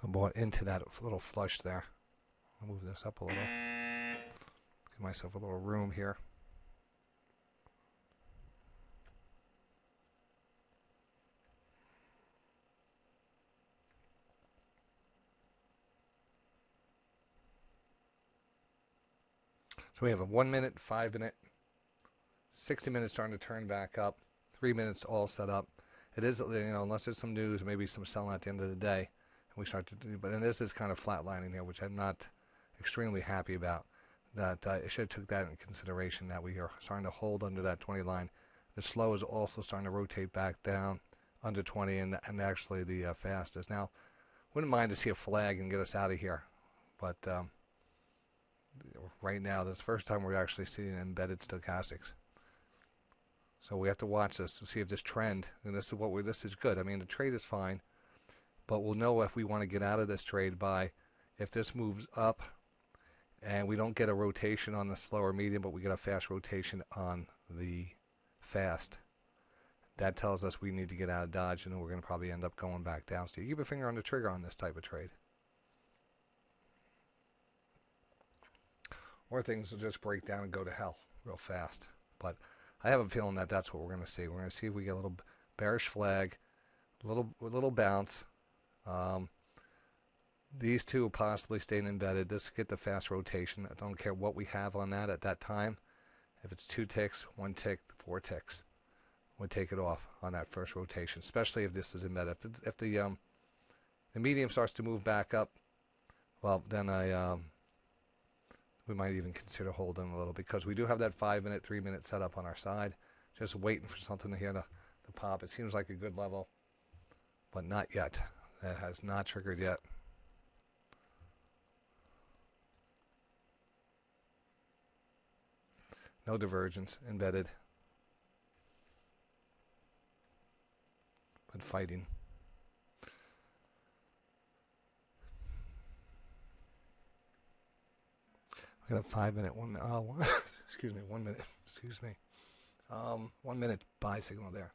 So bought into that little flush there. I'll move this up a little. Give myself a little room here. So we have a one minute, five minute, 60 minutes starting to turn back up, three minutes all set up. It is, you know, unless there's some news, maybe some selling at the end of the day, we start to do, but then this is kind of flatlining here, which I'm not extremely happy about. That uh, I should have took that in consideration that we are starting to hold under that 20 line. The slow is also starting to rotate back down under 20, and and actually the uh, fast is now. Wouldn't mind to see a flag and get us out of here, but um, right now, this first time we're actually seeing embedded stochastics. So we have to watch this to see if this trend, and this is what we this is good. I mean, the trade is fine, but we'll know if we want to get out of this trade by if this moves up and we don't get a rotation on the slower medium, but we get a fast rotation on the fast. That tells us we need to get out of Dodge, and we're going to probably end up going back down. So you keep a finger on the trigger on this type of trade. or things will just break down and go to hell real fast. But I have a feeling that that's what we're going to see. We're going to see if we get a little bearish flag, little a little bounce. Um, these two possibly staying embedded. This get the fast rotation. I don't care what we have on that at that time. If it's two ticks, one tick, four ticks, we take it off on that first rotation. Especially if this is embedded. If the, if the um, the medium starts to move back up, well then I um, we might even consider holding a little because we do have that five minute, three minute setup on our side. Just waiting for something to to, to pop. It seems like a good level, but not yet. That has not triggered yet. No divergence embedded, but fighting. I got a five minute one. Uh, one excuse me, one minute. Excuse me. Um, one minute buy signal there.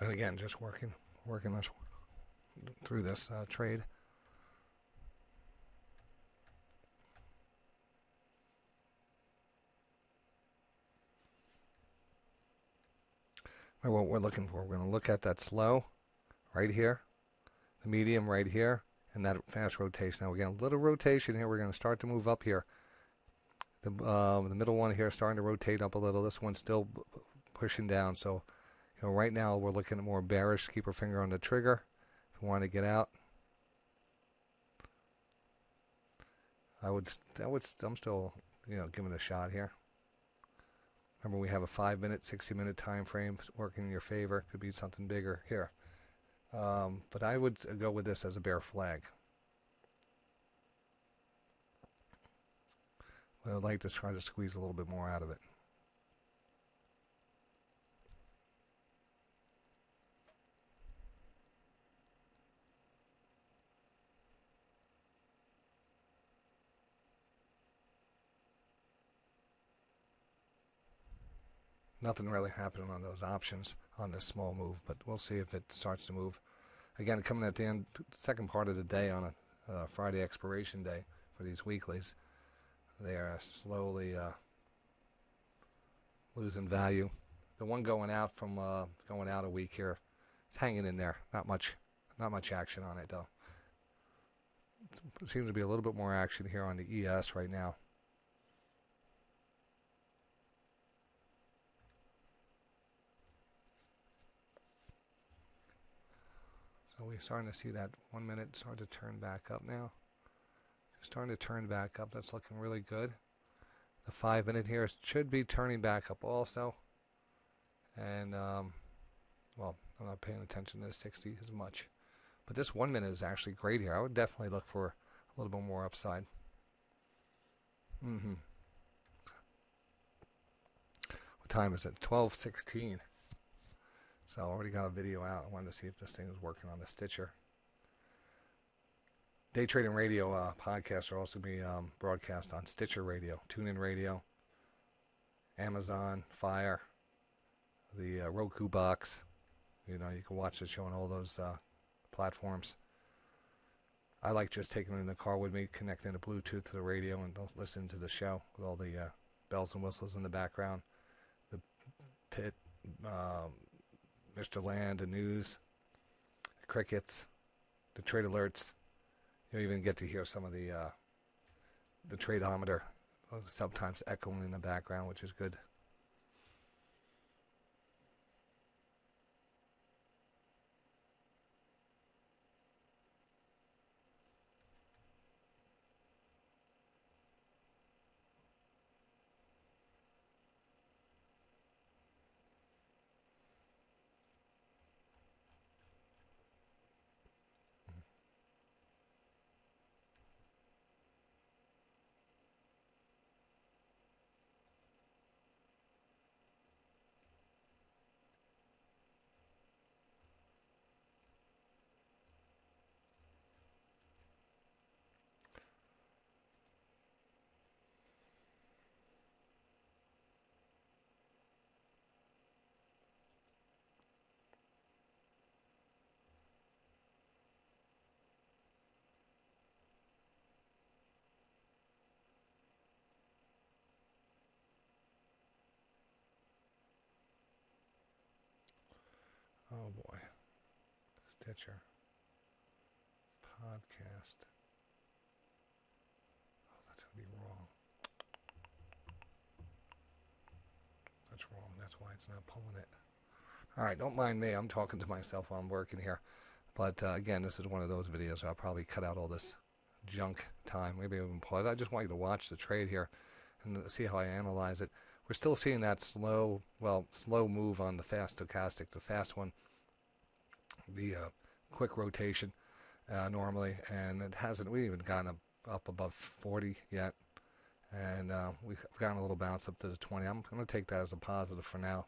And again, just working, working us through this uh, trade. What we're looking for, we're going to look at that slow right here, the medium right here, and that fast rotation. Now get a little rotation here. We're going to start to move up here. The, uh, the middle one here starting to rotate up a little. This one's still pushing down, so So right now we're looking at more bearish. Keep our finger on the trigger if you want to get out. I would, I would, I'm still, you know, giving it a shot here. Remember, we have a five minute, 60 minute time frame working in your favor. Could be something bigger here. Um, but I would go with this as a bear flag. I'd like to try to squeeze a little bit more out of it. Nothing really happening on those options on this small move, but we'll see if it starts to move. Again, coming at the end, second part of the day on a uh, Friday expiration day for these weeklies. They are slowly uh, losing value. The one going out from uh, going out a week here, it's hanging in there. Not much, not much action on it though. It seems to be a little bit more action here on the ES right now. So we're starting to see that one minute start to turn back up now starting to turn back up. That's looking really good. The five minute here should be turning back up also. And, um, well, I'm not paying attention to the 60 as much. But this one minute is actually great here. I would definitely look for a little bit more upside. Mm-hmm. What time is it? 12.16. So I already got a video out. I wanted to see if this thing is working on the Stitcher. Day Trading Radio uh, podcasts are also being um, broadcast on Stitcher Radio, TuneIn Radio, Amazon Fire, the uh, Roku box. You know, you can watch the show on all those uh, platforms. I like just taking it in the car with me, connecting the Bluetooth to the radio, and listening to the show with all the uh, bells and whistles in the background. The pit, um, Mr. Land, the news, the crickets, the trade alerts You'll even get to hear some of the uh, the tradeometer sometimes echoing in the background, which is good. Oh boy. Stitcher. Podcast. Oh, that's going to be wrong. That's wrong. That's why it's not pulling it. All right, don't mind me. I'm talking to myself while I'm working here. But uh, again, this is one of those videos I'll probably cut out all this junk time. Maybe even it. I just want you to watch the trade here and see how I analyze it. We're still seeing that slow, well, slow move on the fast stochastic. The fast one the uh, quick rotation uh, normally, and it hasn't. We even gotten up, above 40 yet, and uh, we've gotten a little bounce up to the 20. I'm going to take that as a positive for now.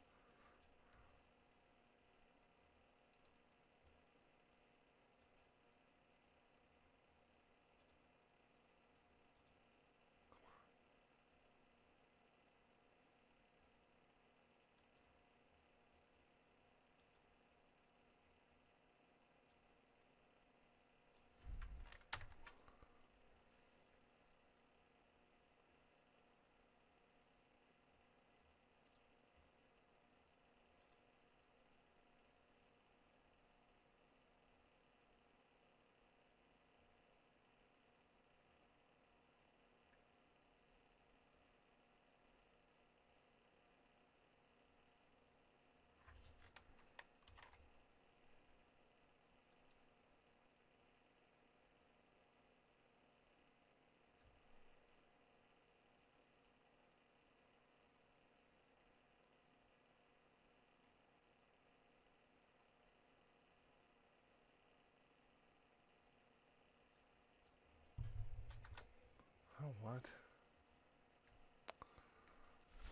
What?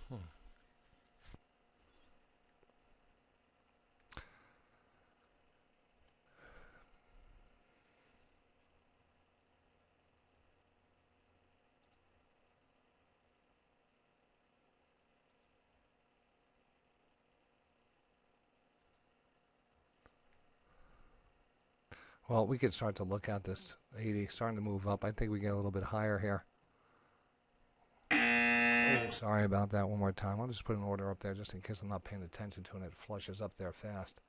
Hmm. Well, we could start to look at this 80 starting to move up. I think we get a little bit higher here. Sorry about that one more time. I'll just put an order up there just in case I'm not paying attention to it it flushes up there fast.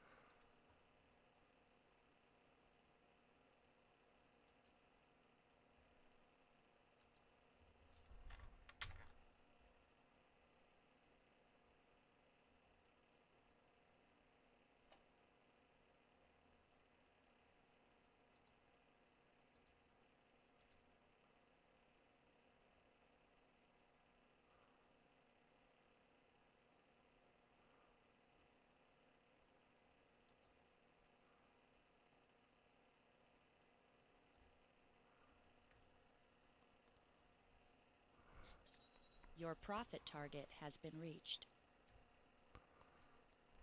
Your profit target has been reached.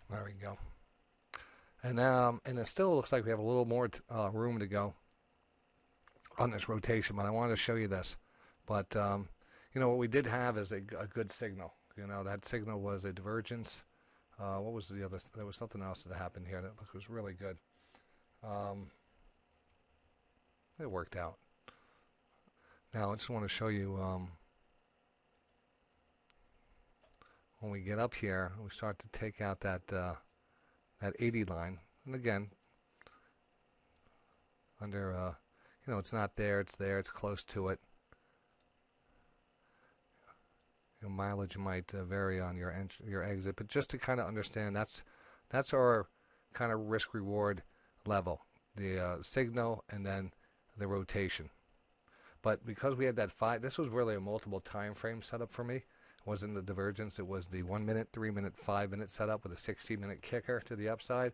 There we go. And um, and it still looks like we have a little more uh, room to go on this rotation, but I wanted to show you this. But um, you know what we did have is a, a, good signal. You know that signal was a divergence. Uh, what was the other? There was something else that happened here that was really good. Um, it worked out. Now I just want to show you. Um, when we get up here, we start to take out that uh, that 80 line, and again, under uh, you know, it's not there, it's there, it's close to it. Your mileage might uh, vary on your your exit, but just to kind of understand, that's that's our kind of risk reward level, the uh, signal, and then the rotation. But because we had that five, this was really a multiple time frame setup for me wasn't the divergence. It was the one minute, three minute, five minute setup with a 60 minute kicker to the upside.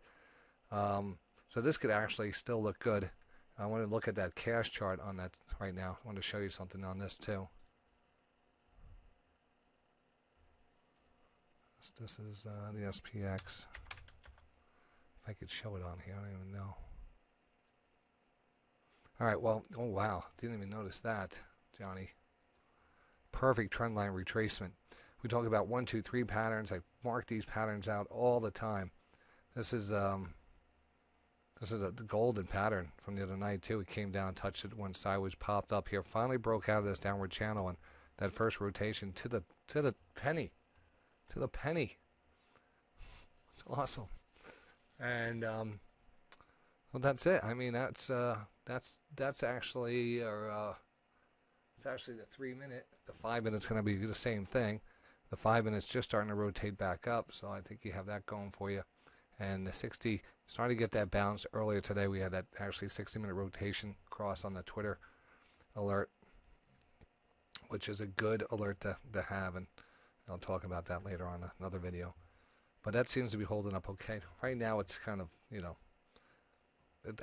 Um, so this could actually still look good. I want to look at that cash chart on that right now. I want to show you something on this too. This is uh, the SPX. If I could show it on here, I don't even know. All right, well, oh wow, didn't even notice that, Johnny perfect trend line retracement. We talk about one, two, three patterns. I mark these patterns out all the time. This is um, this is a, the golden pattern from the other night too. It came down, touched it one sideways, popped up here, finally broke out of this downward channel, and that first rotation to the to the penny, to the penny. It's awesome, and um, well, that's it. I mean, that's uh, that's that's actually our. uh, it's actually the three minute. The five minutes going to be the same thing. The five minutes just starting to rotate back up, so I think you have that going for you. And the 60 starting to get that bounce earlier today. We had that actually 60 minute rotation cross on the Twitter alert, which is a good alert to, to have, and I'll talk about that later on another video. But that seems to be holding up okay. Right now, it's kind of you know,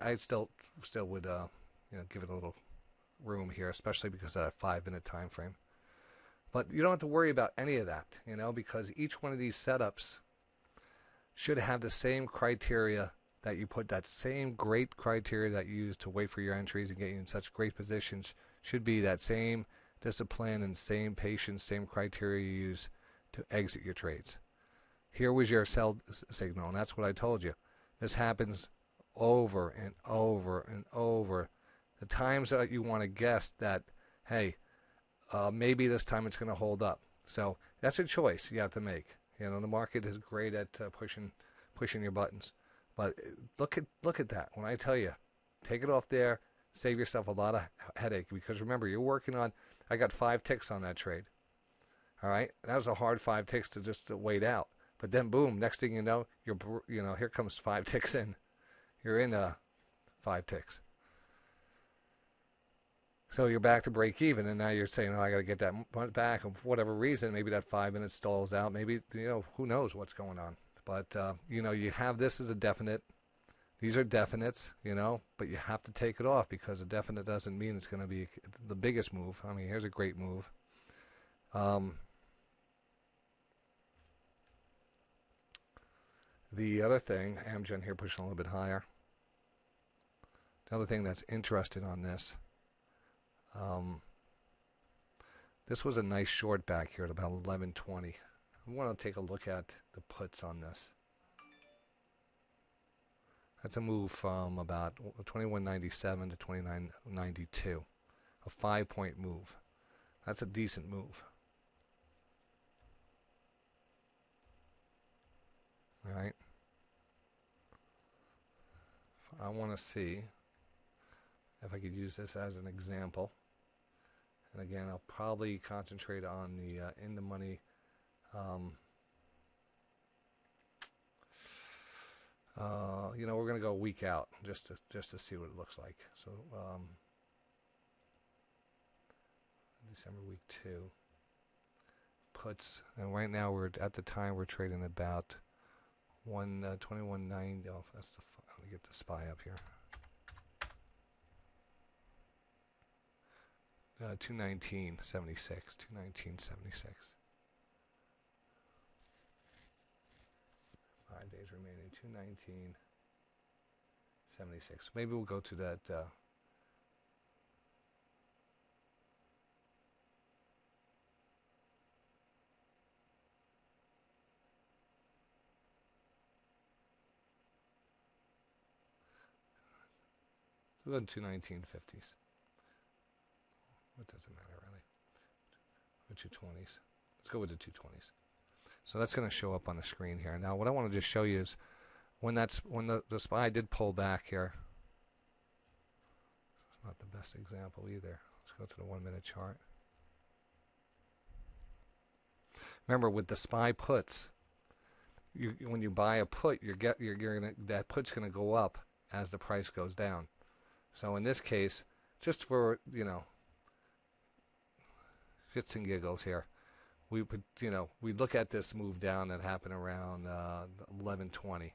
I still still would uh, you know give it a little room here, especially because of that five minute time frame. But you don't have to worry about any of that, you know, because each one of these setups should have the same criteria that you put that same great criteria that you use to wait for your entries and get you in such great positions should be that same discipline and same patience, same criteria you use to exit your trades. Here was your sell signal, and that's what I told you. This happens over and over and over the times that you want to guess that, hey, uh, maybe this time it's going to hold up. So that's a choice you have to make. You know, the market is great at uh, pushing pushing your buttons, but uh, look at look at that. When I tell you, take it off there, save yourself a lot of headache because remember you're working on. I got five ticks on that trade. All right, that was a hard five ticks to just wait out. But then boom, next thing you know, you're you know here comes five ticks in. You're in uh, five ticks. So you're back to break even, and now you're saying, "Oh, I got to get that back." And for whatever reason, maybe that five minutes stalls out. Maybe you know, who knows what's going on. But uh, you know, you have this as a definite. these are definites, you know, but you have to take it off because a definite doesn't mean it's going to be the biggest move. I mean, here's a great move. Um, the other thing, Amgen here pushing a little bit higher. The other thing that's interesting on this, um, this was a nice short back here at about 1120. I want to take a look at the puts on this. That's a move from about 2197 to 2992. A five point move. That's a decent move. All right. I want to see if I could use this as an example. And again, I'll probably concentrate on the uh, in the money. Um, uh, you know, we're going to go a week out just to just to see what it looks like. So um, December week two puts, and right now we're at the time we're trading about one uh, twenty one ninety. Oh, that's the. Let me get the SPY up here. Uh, 219.76. 219.76. Five days remaining. 219.76. Maybe we'll go to that. Uh, we'll go to 219.50s. It matter really? The 220s. Let's go with the 220s. So that's going to show up on the screen here. Now, what I want to just show you is when that's when the, the SPY did pull back here. It's not the best example either. Let's go to the one minute chart. Remember, with the SPY puts, you, when you buy a put, you're get you're, you're gonna that put's going to go up as the price goes down. So in this case, just for you know shits and giggles here. We would, you know, we look at this move down that happened around uh, 11:20,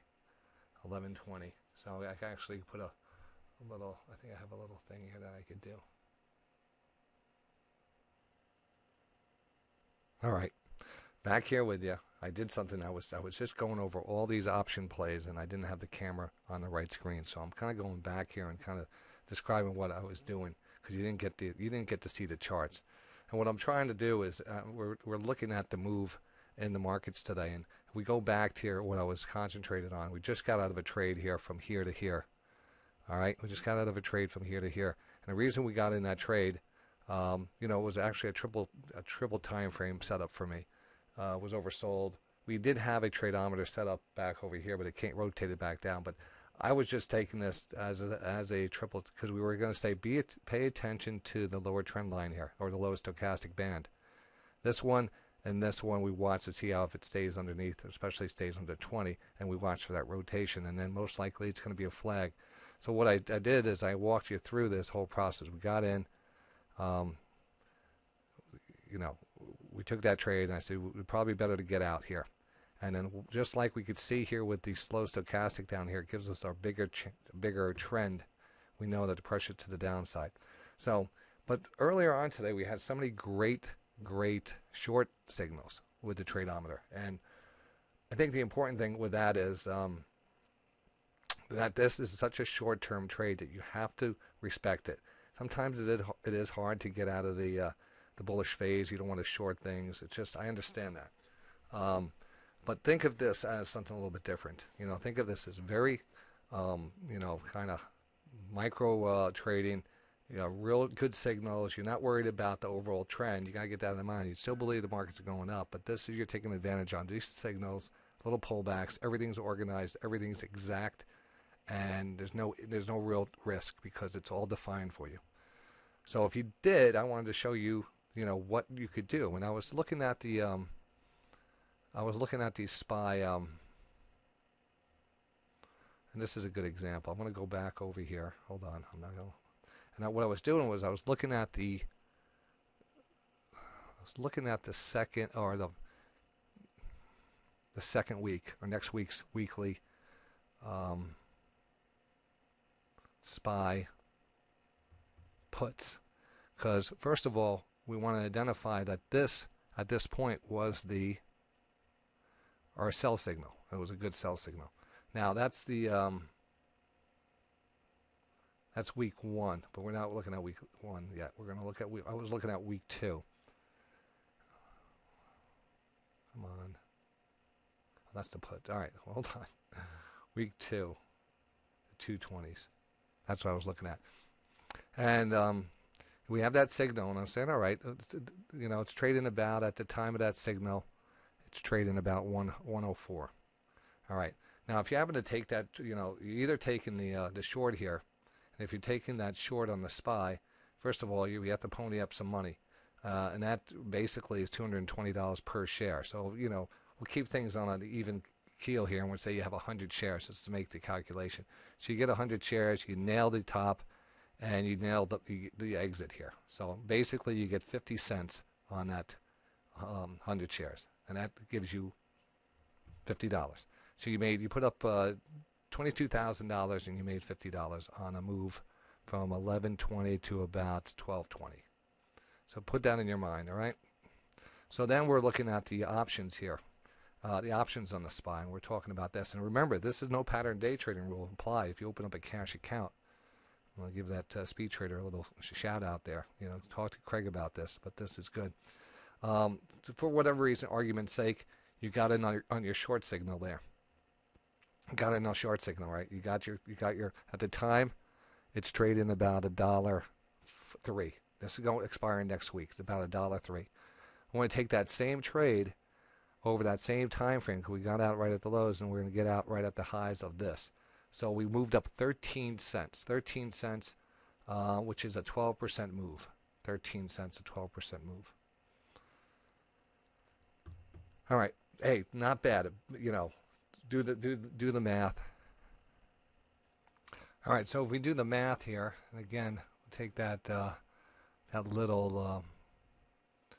11:20. So I can actually put a, a little. I think I have a little thing here that I could do. All right, back here with you. I did something. I was I was just going over all these option plays, and I didn't have the camera on the right screen. So I'm kind of going back here and kind of describing what I was doing because you didn't get the you didn't get to see the charts. And what I'm trying to do is uh, we're, we're looking at the move in the markets today. And we go back to here, what I was concentrated on, we just got out of a trade here from here to here. All right, we just got out of a trade from here to here. And the reason we got in that trade, um, you know, it was actually a triple a triple time frame setup for me. Uh, was oversold. We did have a tradeometer set up back over here, but it can't rotate it back down. But I was just taking this as a, as a triple because we were going to say be it, pay attention to the lower trend line here or the lowest stochastic band. This one and this one we watch to see how if it stays underneath, especially stays under 20, and we watch for that rotation, and then most likely it's going to be a flag. So what I, I did is I walked you through this whole process. We got in, um, you know, we took that trade, and I said we'd probably better to get out here. And then just like we could see here with the slow stochastic down here, it gives us our bigger bigger trend. We know that the pressure to the downside. So, but earlier on today, we had so many great, great short signals with the tradeometer. And I think the important thing with that is um, that this is such a short-term trade that you have to respect it. Sometimes it is, hard to get out of the uh, the bullish phase. You don't want to short things. It's just I understand that. Um, but think of this as something a little bit different. You know, think of this as very, um, you know, kind of micro uh, trading. You know, real good signals. You're not worried about the overall trend. You got to get that in mind. You still believe the markets are going up, but this is you're taking advantage on these signals, little pullbacks. Everything's organized. Everything's exact, and there's no there's no real risk because it's all defined for you. So if you did, I wanted to show you, you know, what you could do. When I was looking at the um, I was looking at these SPY, um, and this is a good example. I'm going to go back over here. Hold on, I'm not going. And what I was doing was I was looking at the, I was looking at the second or the, the second week or next week's weekly, um, SPY puts. Because, first of all, we want to identify that this, at this point, was the our sell signal. It was a good sell signal. Now, that's the um, that's week one, but we're not looking at week one yet. We're going to look at week. I was looking at week two. Come on. Oh, that's the put. All right, hold on. Week two, the two twenties. That's what I was looking at, and um, we have that signal, and I'm saying, all right, you know, it's trading about at the time of that signal, it's trading about one 104. All right. Now, if you happen to take that, you know, you're either taking the uh, the short here and if you're taking that short on the SPY, first of all, you, you have to pony up some money. Uh, and that basically is $220 per share. So, you know, we'll keep things on an even keel here and we'll say you have 100 shares just to make the calculation. So you get 100 shares, you nail the top, and you nail the, the, the exit here. So basically you get 50 cents on that um, 100 shares. And that gives you $50. So you made, you put up uh, $22,000 and you made $50 on a move from 1120 to about 1220. So put that in your mind, all right? So then we're looking at the options here. Uh, the options on the SPY, and we're talking about this. And remember, this is no pattern day trading rule apply if you open up a cash account. I'll give that uh, speed trader a little shout out there. You know, talk to Craig about this, but this is good. Um, for whatever reason, argument's sake, you got in on your, on your short signal there got a no short signal, right? You got your you got your at the time, it's trading about a dollar three. This is going to expire next week. It's about a dollar three. I want to take that same trade over that same time frame because we got out right at the lows and we're going to get out right at the highs of this. So we moved up 13 cents. 13 cents, uh, which is a 12% move. 13 cents, a 12% move. All right. Hey, not bad. You know, do the do do the math. All right, so if we do the math here, and again, take that uh, that little uh,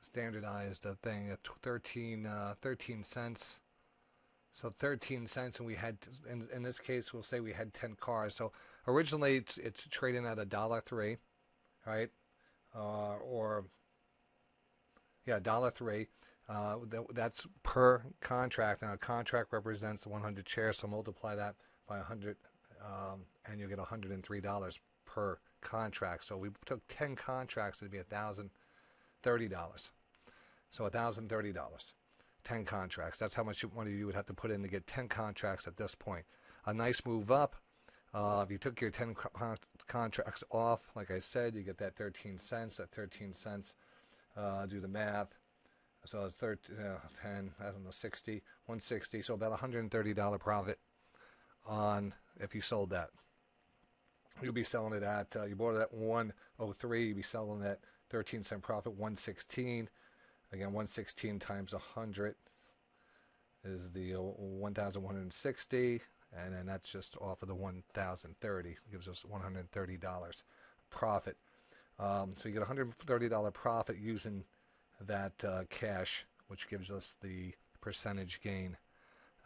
standardized uh, thing at 13, uh, 13 cents. So 13 cents, and we had in in this case, we'll say we had 10 cars. So originally, it's it's trading at a dollar three, right? Uh, or yeah, dollar three. Uh, that, that's per contract, and a contract represents 100 shares, so multiply that by 100, um, and you'll get $103 per contract. So we took 10 contracts, it'd be $1,030. So $1,030, 10 contracts. That's how much money you would have to put in to get 10 contracts at this point. A nice move up. Uh, if you took your 10 co- contracts off, like I said, you get that 13 cents. At 13 cents, uh, do the math so it's 13, uh, 10, I don't know, 60, 160. So about $130 profit on if you sold that. You'll be selling it at, uh, you bought it at 103, you'll be selling at 13 cent profit, 116. Again, 116 times 100 is the uh, 1,160. And then that's just off of the 1,030. Gives us $130 profit. Um, so you get $130 profit using that uh, cash, which gives us the percentage gain.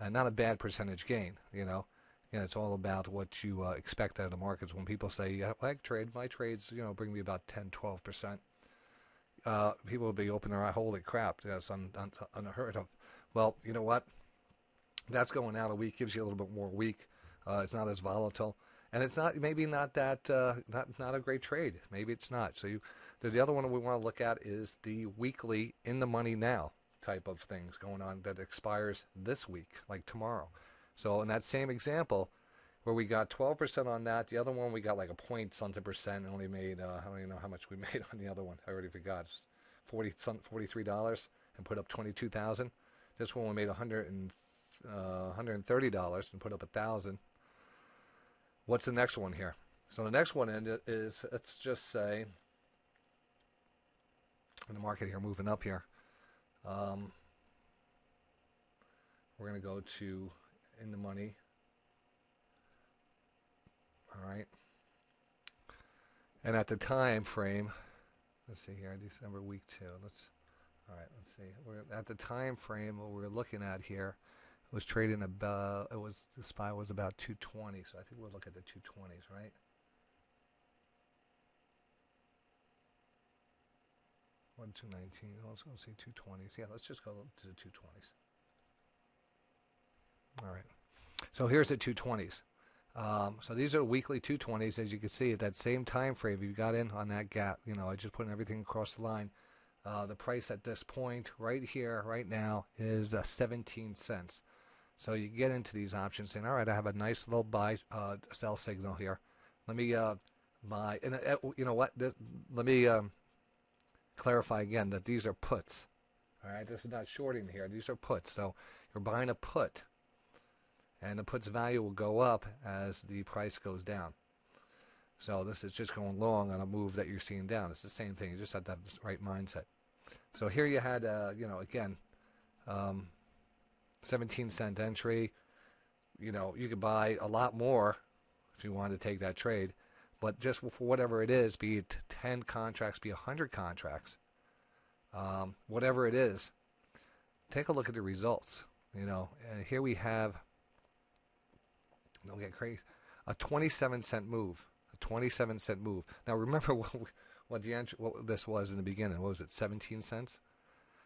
Uh, not a bad percentage gain, you know. You know, it's all about what you uh, expect out of the markets. When people say, yeah, I trade, my trades, you know, bring me about 10, 12%. Uh, people will be open their eye, holy crap, that's un, un, unheard of. Well, you know what? That's going out a week, gives you a little bit more week. Uh, it's not as volatile. And it's not maybe not that uh, not not a great trade. Maybe it's not. So you the other one we want to look at is the weekly in the money now type of things going on that expires this week, like tomorrow. So in that same example, where we got 12% on that, the other one we got like a point something percent, and only made uh, I don't even know how much we made on the other one. I already forgot. It's 40 43 dollars and put up 22,000. This one we made 100 and uh, 130 dollars and put up a thousand. What's the next one here? So the next one is let's just say in the market here, moving up here. Um, we're going to go to in the money. All right. And at the time frame, let's see here, December week two. Let's all right. Let's see. We're at the time frame. What we're looking at here, It was trading about. It was the SPY was about 220. So I think we'll look at the 220s, right? One two nineteen. Let's go see two twenties. Yeah, let's just go to the two twenties. All right. So here's the two twenties. Um, so these are weekly 220s, as you can see at that same time frame. You got in on that gap. You know, I just put everything across the line. Uh, the price at this point, right here, right now, is uh, 17 cents. So you get into these options saying, all right, I have a nice little buy uh, sell signal here. Let me uh, buy, and uh, you know what? This, let me um, clarify again that these are puts. All right, this is not shorting here. These are puts. So you're buying a put and the put's value will go up as the price goes down. So this is just going long on a move that you're seeing down. It's the same thing. You just have the right mindset. So here you had, uh, you know, again, um, 17 cent entry. You know, you could buy a lot more if you wanted to take that trade, but just for whatever it is, be it 10 contracts, be 100 contracts, um, whatever it is, take a look at the results. You know, and here we have don't get crazy. A 27 cent move. A 27 cent move. Now remember what, what, the, what this was in the beginning. What was it? 17 cents?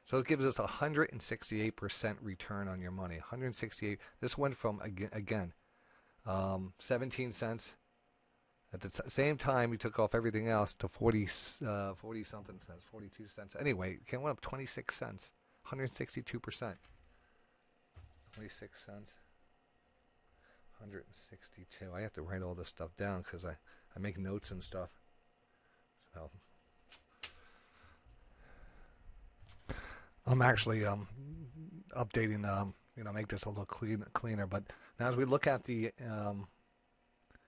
So it gives us a 168% return on your money. 168. This went from again, again um, 17 cents. At the same time, we took off everything else to 40, uh, 40 something cents, 42 cents. Anyway, it went up 26 cents, 162%. 26 cents. 162. I have to write all this stuff down because I, I make notes and stuff. So I'm actually um, updating, um, you know, make this a little clean, cleaner. But now as we look at the um,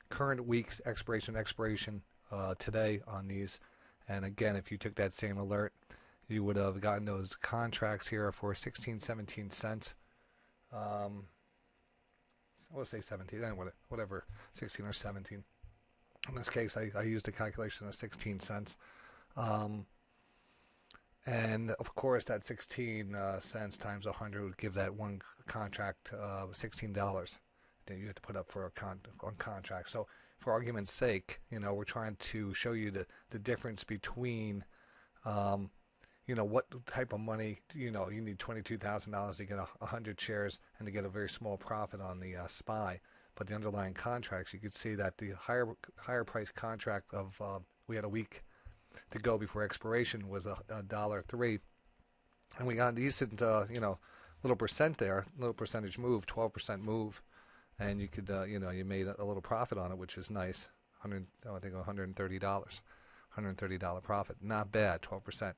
current week's expiration expiration uh, today on these, and again, if you took that same alert, you would have gotten those contracts here for 16, 17 cents. Um, we'll say 17, whatever, 16 or 17. In this case, I, I used a calculation of 16 cents. Um, and of course, that 16 uh, cents times 100 would give that one contract uh, $16 that you have to put up for a con- on contract. So, for argument's sake, you know, we're trying to show you the, the difference between um, you know what type of money you know you need twenty two thousand dollars to get a hundred shares and to get a very small profit on the uh, SPY. But the underlying contracts, you could see that the higher higher price contract of uh, we had a week to go before expiration was a, a dollar three, and we got a decent uh, you know little percent there, little percentage move, twelve percent move, and you could uh, you know you made a little profit on it, which is nice. Hundred I think one hundred and thirty dollars, hundred and thirty dollar profit, not bad, twelve percent.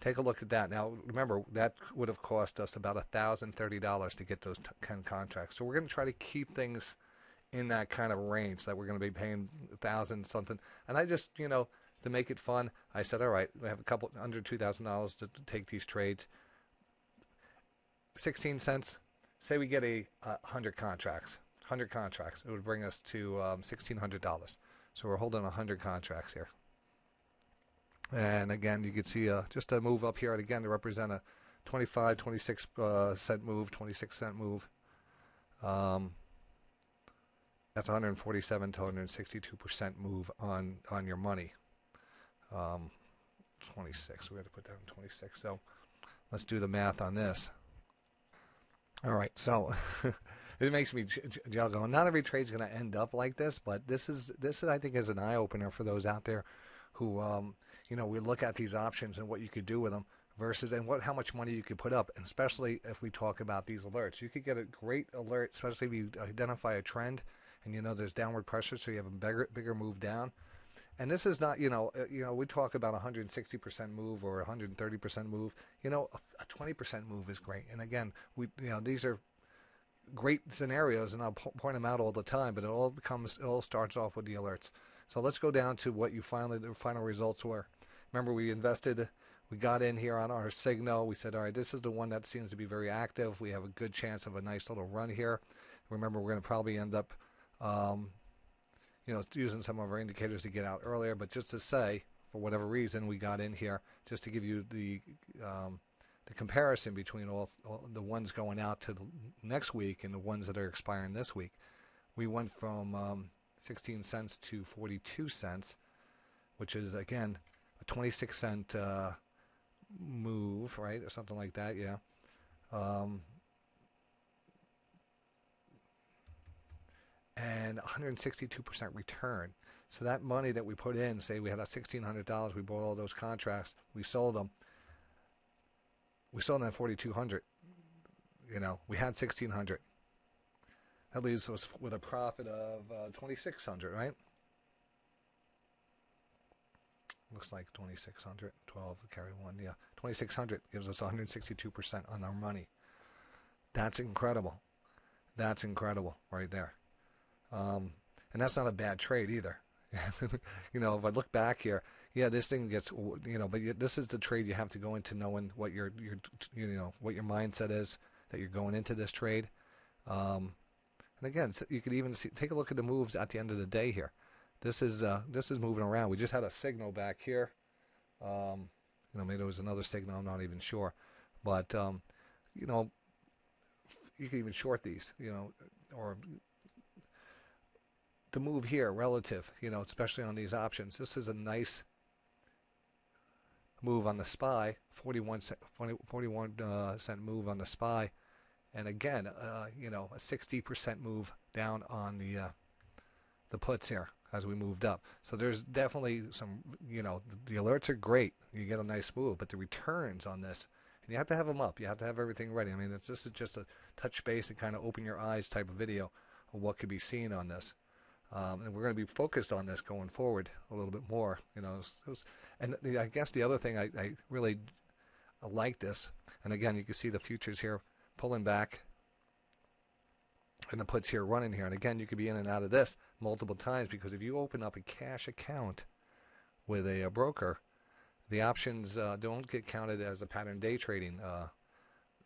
Take a look at that. Now, remember, that would have cost us about $1,030 to get those 10 contracts. So we're going to try to keep things in that kind of range that we're going to be paying 1000 something. And I just, you know, to make it fun, I said, all right, we have a couple under $2,000 to, to take these trades. 16 cents. Say we get a uh, 100 contracts. 100 contracts. It would bring us to um, $1,600. So we're holding 100 contracts here. And again, you can see uh, just a move up here and again to represent a 25, 26 uh, cent move, 26 cent move. Um, that's 147 to 162 percent move on on your money. Um, 26. We have to put that in 26. So let's do the math on this. All right. So it makes me gel going. Not every trade's going to end up like this, but this is this is I think is an eye opener for those out there who um, you know, we look at these options and what you could do with them versus and what how much money you could put up, and especially if we talk about these alerts. You could get a great alert, especially if you identify a trend and you know there's downward pressure, so you have a bigger bigger move down. And this is not, you know, uh, you know, we talk about 160% move or 130% move. You know, a 20% move is great. And again, we, you know, these are great scenarios, and I'll point them out all the time. But it all becomes, it all starts off with the alerts. So let's go down to what you finally the final results were. Remember, we invested, we got in here on our signal. We said, all right, this is the one that seems to be very active. We have a good chance of a nice little run here. Remember, we're going to probably end up, um, you know, using some of our indicators to get out earlier. But just to say, for whatever reason, we got in here just to give you the um, the comparison between all, all the ones going out to the next week and the ones that are expiring this week. We went from um, 16 cents to 42 cents, which is again a 26 cent uh, move, right, or something like that. Yeah. Um, and 162% return. So that money that we put in, say we had a $1,600, we bought all those contracts, we sold them, we sold them at 4,200. You know, we had 1,600. That leaves us with a profit of uh, 2,600, right? Looks like 2,600, 12 carry one, yeah. 2,600 gives us 162% on our money. That's incredible. That's incredible right there. Um, and that's not a bad trade either. you know, if I look back here, yeah, this thing gets, you know, but this is the trade you have to go into knowing what your, your, you know, what your mindset is that you're going into this trade. Um, and again, you could even see, take a look at the moves at the end of the day here. This is uh, this is moving around. We just had a signal back here. Um, you know, maybe there was another signal. I'm not even sure, but um, you know, you can even short these. You know, or the move here relative. You know, especially on these options. This is a nice move on the SPY. 41 cent, 41 uh, cent move on the SPY, and again, uh, you know, a 60% move down on the uh, the puts here as we moved up. So there's definitely some, you know, the, the alerts are great. You get a nice move, but the returns on this, and you have to have them up. You have to have everything ready. I mean, it's this is just a touch base and kind of open your eyes type of video of what could be seen on this. Um, and we're going to be focused on this going forward a little bit more, you know. and the, I guess the other thing I, I really like this, and again, you can see the futures here pulling back and the puts here running here. And again, you could be in and out of this multiple times because if you open up a cash account with a, a broker, the options uh, don't get counted as a pattern day trading. Uh,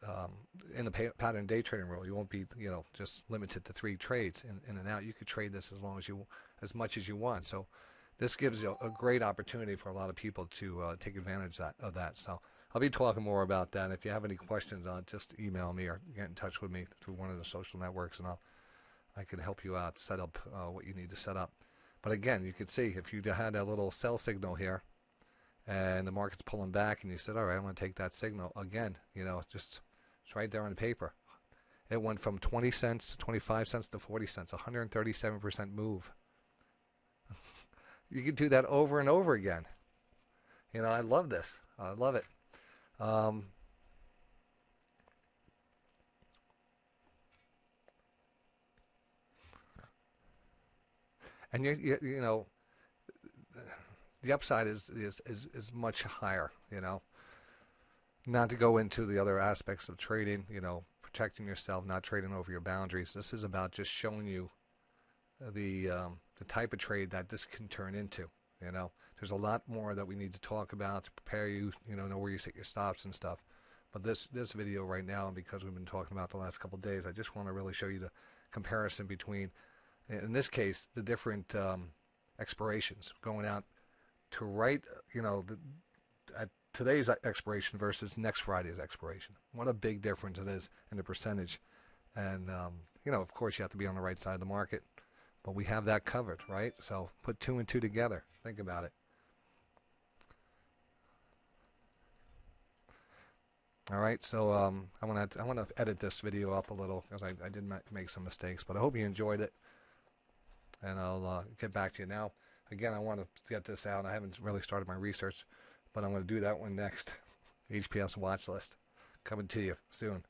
um, in the pay, pattern day trading rule, you won't be, you know, just limited to three trades in, in and out. You could trade this as long as you, as much as you want. So, this gives you a great opportunity for a lot of people to uh, take advantage of that, of that. So, I'll be talking more about that. If you have any questions on, just email me or get in touch with me through one of the social networks, and I'll I can help you out set up uh, what you need to set up. But again, you can see if you had a little sell signal here, and the market's pulling back, and you said, "All right, I'm going to take that signal again." You know, just it's right there on the paper. It went from 20 cents, to 25 cents to 40 cents, 137% move. you can do that over and over again. You know, I love this. I love it. Um, and you, you, you know, the upside is, is is is much higher. You know, not to go into the other aspects of trading. You know, protecting yourself, not trading over your boundaries. This is about just showing you the um, the type of trade that this can turn into. You know, there's a lot more that we need to talk about to prepare you, you know, know where you set your stops and stuff. But this this video right now, because we've been talking about the last couple days, I just want to really show you the comparison between, in this case, the different um, expirations going out to right, you know, the, at today's expiration versus next Friday's expiration. What a big difference it is in the percentage. And, um, you know, of course, you have to be on the right side of the market, but we have that covered, right? So put two and two together. Think about it. All right, so um, I want to I want to edit this video up a little because I, I did make some mistakes, but I hope you enjoyed it, and I'll uh, get back to you now. Again, I want to get this out. I haven't really started my research, but I'm going to do that one next. HPS watch list coming to you soon.